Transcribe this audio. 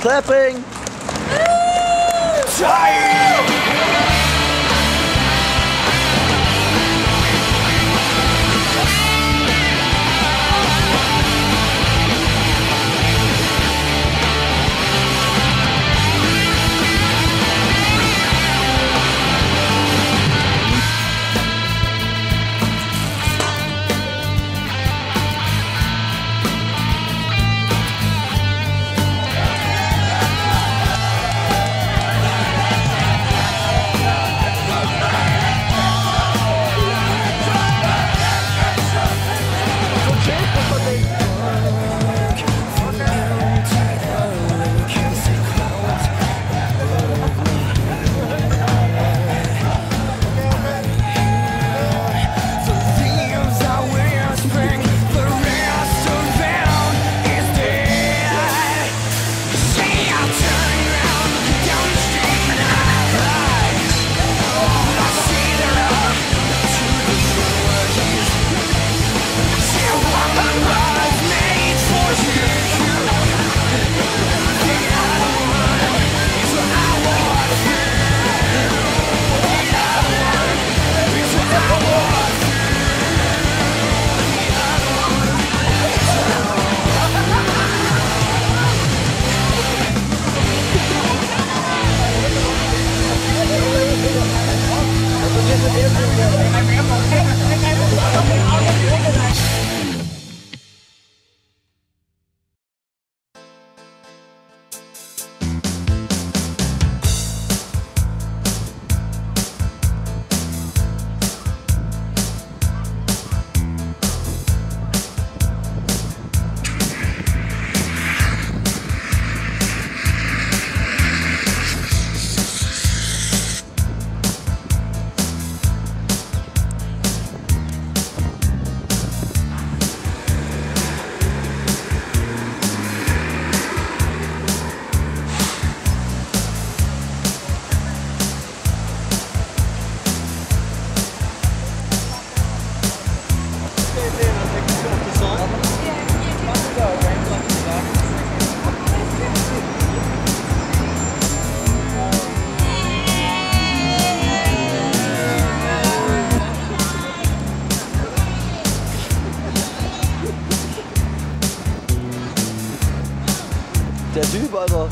Clapping! Der 拜托